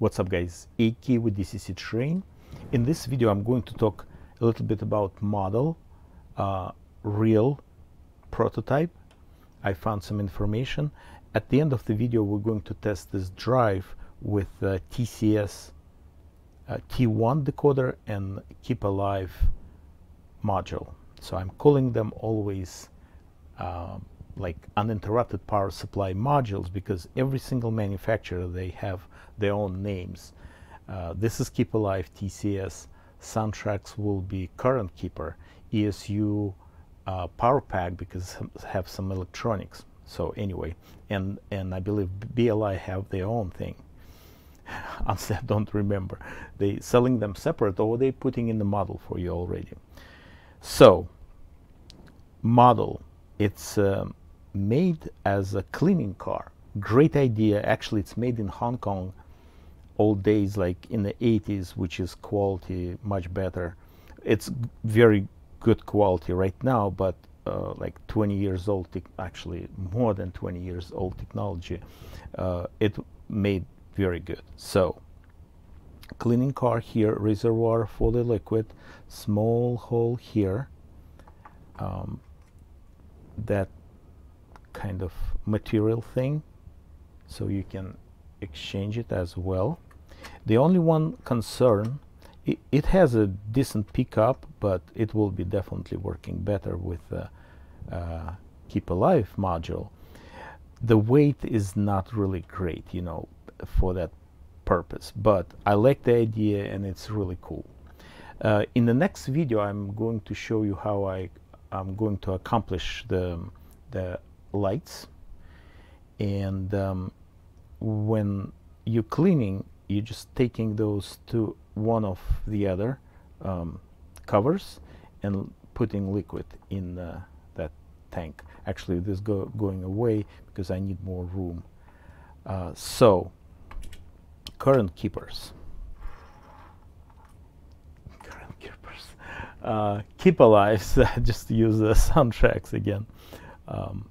What's up guys, AK with DCC Train. In this video I'm going to talk a little bit about model, uh, real prototype. I found some information. At the end of the video we're going to test this drive with uh, TCS uh, T1 decoder and Keep Alive module. So I'm calling them always um, like uninterrupted power supply modules because every single manufacturer they have their own names. Uh, this is Keep Alive TCS. Soundtraxx will be Current Keeper. ESU uh, Power Pack because have some electronics. So anyway, and and I believe BLI have their own thing. Honestly, I don't remember. They selling them separate or they putting in the model for you already. So model, it's um, made as a cleaning car. Great idea. Actually, it's made in Hong Kong old days, like in the 80s, which is quality much better. It's very good quality right now, but uh, like 20 years old, actually more than 20 years old technology, uh, it made very good. So, cleaning car here, reservoir for the liquid, small hole here. Um, that kind of material thing so you can exchange it as well. The only one concern it, it has a decent pickup but it will be definitely working better with the uh, keep alive module. The weight is not really great you know for that purpose but I like the idea and it's really cool. Uh, in the next video I'm going to show you how I I'm going to accomplish the the lights. And um, when you're cleaning you're just taking those two one of the other um, covers and putting liquid in uh, that tank. Actually this go going away because I need more room. Uh, so current keepers. Current keepers. Uh, keep alive just use the Soundtraxx again. Um,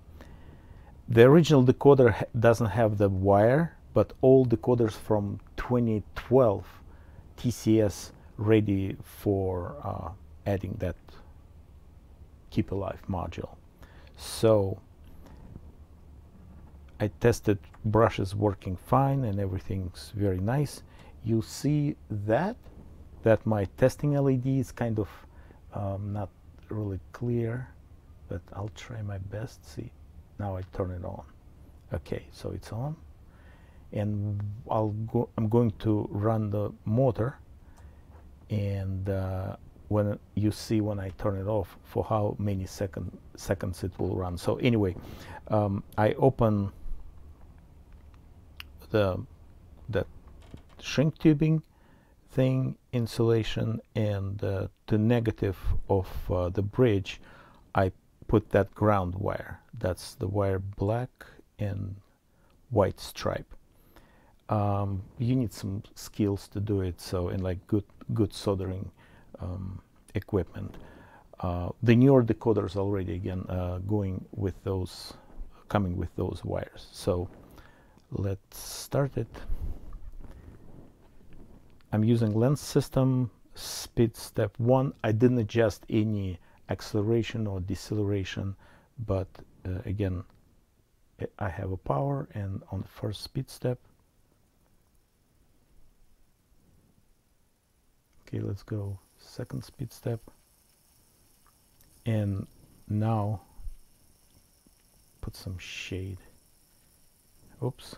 the original decoder doesn't have the wire, but all decoders from 2012 TCS ready for uh, adding that keep alive module. So I tested brushes working fine and everything's very nice. You see that that my testing LED is kind of um, not really clear, but I'll try my best. See, now I turn it on. Okay so it's on. And I'll go I'm going to run the motor. And uh, when you see when I turn it off for how many second seconds it will run. So anyway um, I open the the shrink tubing thing insulation and uh, the negative of uh, the bridge I put that ground wire. That's the wire black and white stripe. Um, you need some skills to do it, so and like good good soldering um, equipment. Uh, the newer decoders already again uh, going with those, coming with those wires. So let's start it. I'm using Lenz system speed step one. I didn't adjust any acceleration or deceleration but uh, again I have a power and on the first speed step. Okay let's go second speed step. And now put some shade. Oops.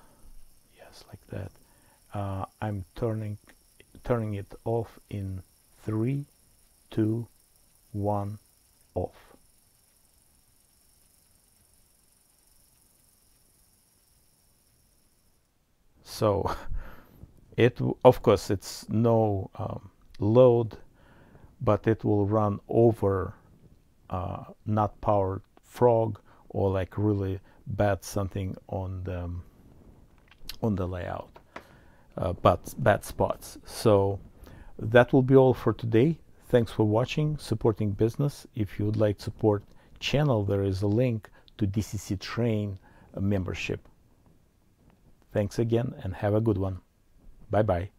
Yes like that. Uh, I'm turning turning it off in three two one off. So it of course it's no um, load, but it will run over uh, not powered frog or like really bad something on the um, on the layout, uh, but bad spots. So that will be all for today. Thanks for watching, supporting business. If you would like support channel, there is a link to DCC Train membership. Thanks again and have a good one. Bye bye.